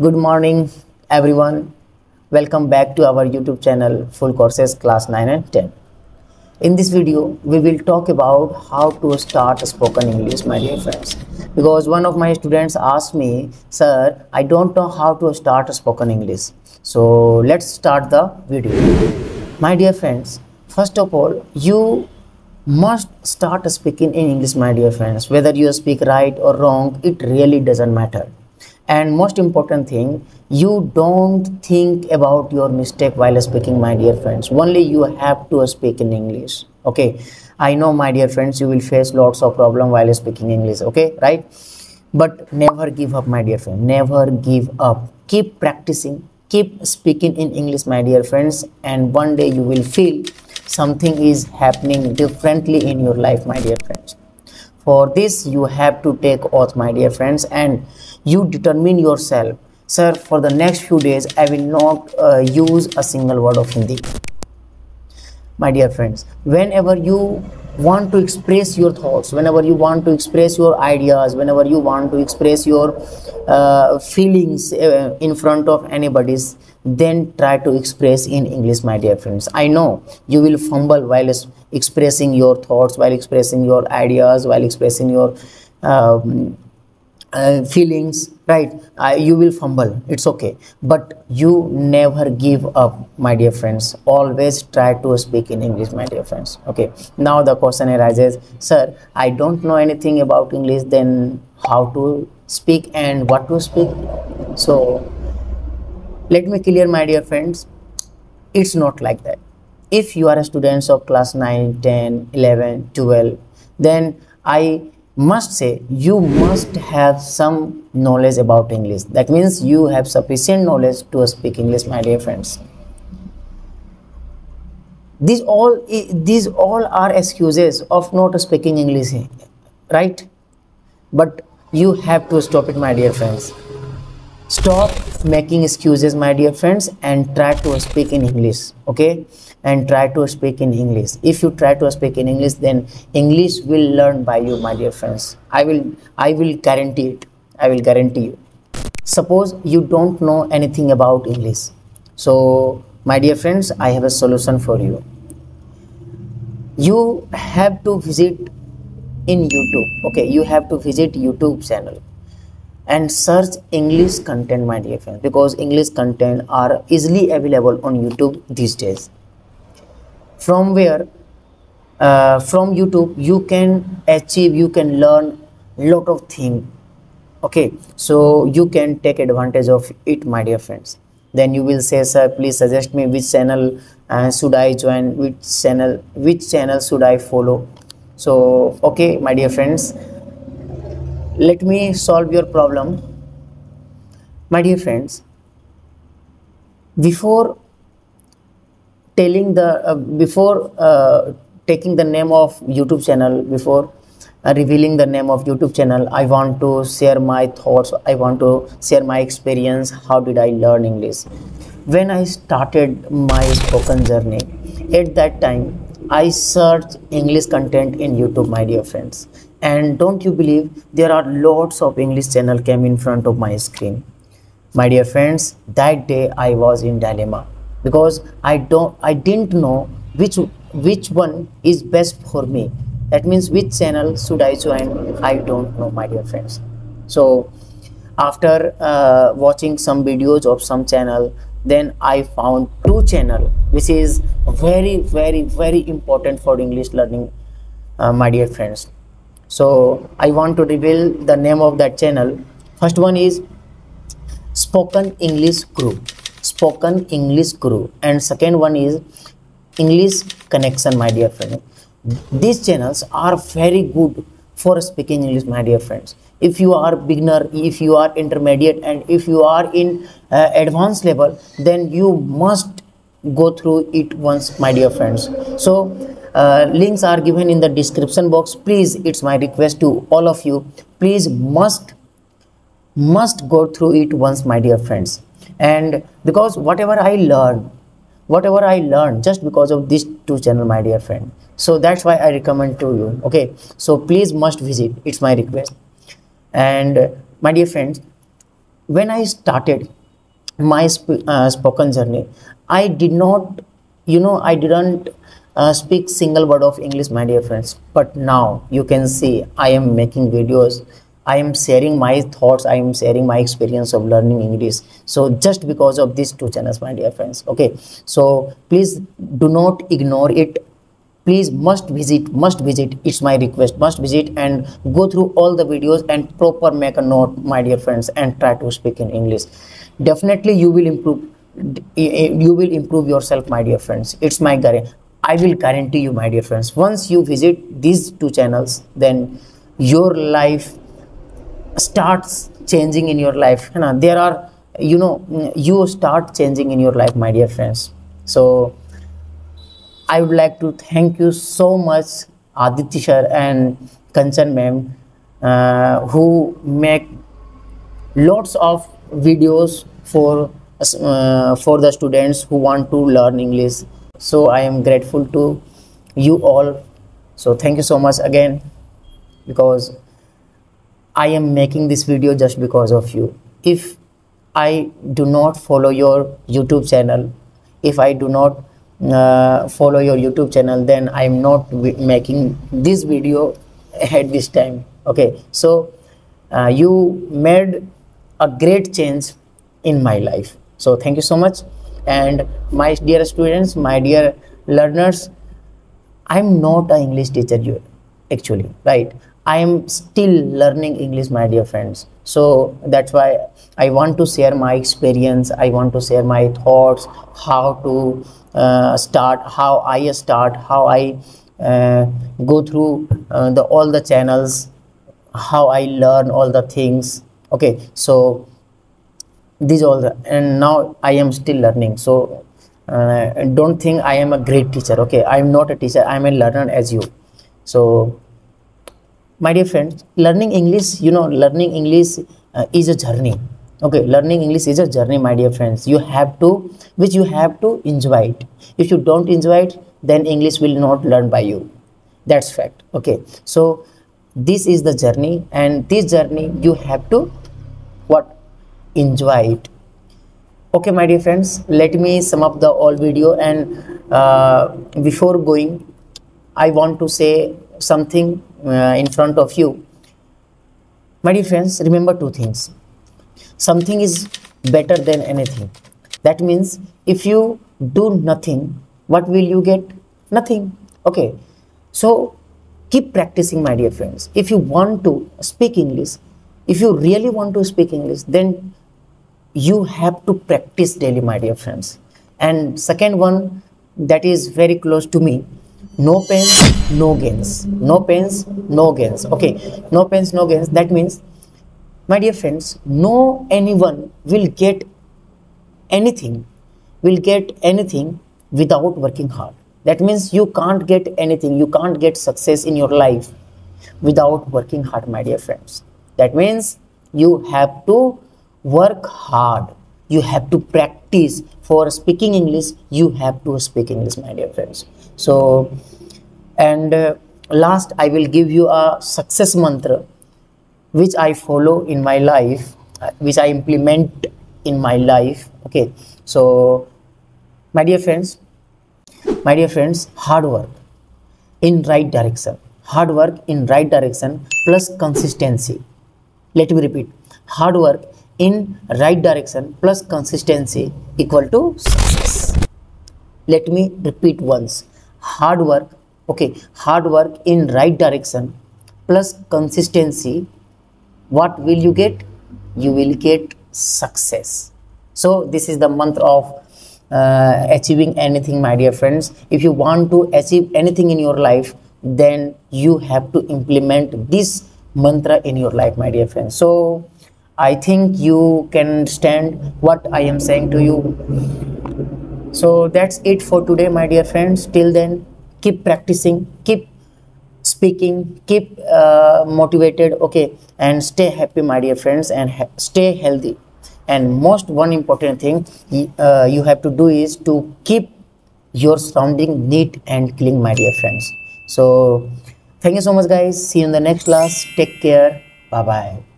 Good morning, everyone. Welcome back to our YouTube channel, Full Courses Class 9 and 10. In this video, we will talk about how to start spoken English, my dear friends. Because one of my students asked me, Sir, I don't know how to start spoken English. So let's start the video. My dear friends, first of all, you must start speaking in English, my dear friends. Whether you speak right or wrong, it really doesn't matter. And most important thing, you don't think about your mistake while speaking, my dear friends. Only you have to speak in English. Okay. I know, my dear friends, you will face lots of problem while speaking English. Okay, right? But never give up, my dear friend. Never give up. Keep practicing. Keep speaking in English, my dear friends. And one day you will feel something is happening differently in your life my dear friends for this you have to take oath my dear friends and you determine yourself. Sir for the next few days i will not uh, use a single word of hindi. My dear friends whenever you want to express your thoughts whenever you want to express your ideas whenever you want to express your uh, feelings uh, in front of anybody's then try to express in english my dear friends. I know you will fumble while expressing your thoughts while expressing your ideas while expressing your um, uh, feelings right? Uh, you will fumble. It's okay. But you never give up my dear friends. Always try to speak in english my dear friends. Okay. Now the question arises sir i don't know anything about english then how to speak and what to speak? So let me clear my dear friends. It's not like that. If you are a students of class 9 10 11 12 then i must say you must have some knowledge about english. That means you have sufficient knowledge to speak english my dear friends. These all these all are excuses of not speaking english right? But you have to stop it my dear friends stop making excuses my dear friends and try to speak in english okay? And try to speak in english. If you try to speak in english then english will learn by you my dear friends. I will i will guarantee it. I will guarantee you. Suppose you don't know anything about english. So my dear friends i have a solution for you. You have to visit in youtube okay? You have to visit youtube channel and search english content my dear friends because english content are easily available on youtube these days. From where uh, from youtube you can achieve you can learn a lot of things okay so you can take advantage of it my dear friends. Then you will say sir please suggest me which channel uh, should i join which channel which channel should i follow? So okay my dear friends let me solve your problem. My dear friends before telling the uh, before uh, taking the name of youtube channel before uh, revealing the name of youtube channel i want to share my thoughts. I want to share my experience. How did i learn english? When i started my spoken journey at that time i searched english content in youtube my dear friends and don't you believe there are lots of english channel came in front of my screen? My dear friends that day i was in dilemma because i don't i didn't know which which one is best for me. That means which channel should i join? I don't know my dear friends. So after uh, watching some videos of some channel then i found two channel which is very very very important for english learning uh, my dear friends so i want to reveal the name of that channel. First one is spoken english guru spoken english guru and second one is english connection my dear friend. These channels are very good for speaking english my dear friends. If you are beginner if you are intermediate and if you are in uh, advanced level then you must go through it once my dear friends. So uh, links are given in the description box. Please it's my request to all of you please must must go through it once my dear friends. And because whatever i learned whatever i learned just because of these two channel my dear friend. So that's why i recommend to you okay? So please must visit. It's my request. And my dear friends when i started my sp uh, spoken journey i did not you know i didn't uh, speak single word of english my dear friends. But now you can see i am making videos. I am sharing my thoughts. I am sharing my experience of learning english. So just because of these two channels my dear friends. Okay. So please do not ignore it. Please must visit must visit. It's my request. Must visit and go through all the videos and proper make a note my dear friends and try to speak in english. Definitely you will improve you will improve yourself my dear friends. It's my guarantee i will guarantee you my dear friends once you visit these two channels then your life starts changing in your life there are you know you start changing in your life my dear friends so I would like to thank you so much, Aditya sir and Kanchan ma'am, uh, who make lots of videos for uh, for the students who want to learn English. So I am grateful to you all. So thank you so much again because I am making this video just because of you. If I do not follow your YouTube channel, if I do not uh, follow your youtube channel then i'm not making this video at this time okay so uh, you made a great change in my life so thank you so much and my dear students my dear learners i'm not an english teacher you actually right? I am still learning english my dear friends. So that's why i want to share my experience. I want to share my thoughts how to uh, start how i start how i uh, go through uh, the all the channels how i learn all the things. Okay so these all the and now i am still learning. So uh, don't think i am a great teacher okay? I am not a teacher i am a learner as you. So my dear friends learning english you know learning english uh, is a journey okay? Learning english is a journey my dear friends. You have to which you have to enjoy it. If you don't enjoy it then english will not learn by you. That's fact okay? So this is the journey and this journey you have to what enjoy it. Okay my dear friends let me sum up the all video and uh, before going i want to say something uh, in front of you. My dear friends remember two things. Something is better than anything. That means if you do nothing what will you get? Nothing. Okay. So keep practicing my dear friends. If you want to speak english if you really want to speak english then you have to practice daily my dear friends. And second one that is very close to me no pains no gains. No pains no gains. Okay no pains no gains. That means my dear friends no anyone will get anything will get anything without working hard. That means you can't get anything you can't get success in your life without working hard my dear friends. That means you have to work hard. You have to practice. For speaking english you have to speak english my dear friends. So and uh, last i will give you a success mantra which I follow in my life, uh, which I implement in my life. Okay, so my dear friends, my dear friends, hard work in right direction, hard work in right direction plus consistency. Let me repeat. Hard work in right direction plus consistency equal to success. Let me repeat once. Hard work, okay, hard work in right direction plus consistency what will you get? You will get success. So this is the mantra of uh, achieving anything my dear friends. If you want to achieve anything in your life then you have to implement this mantra in your life my dear friends. So i think you can understand what i am saying to you. So that's it for today my dear friends. Till then keep practicing keep speaking keep uh, motivated okay? And stay happy my dear friends and ha stay healthy. And most one important thing uh, you have to do is to keep your surrounding neat and clean my dear friends. So thank you so much guys. See you in the next class. Take care. Bye bye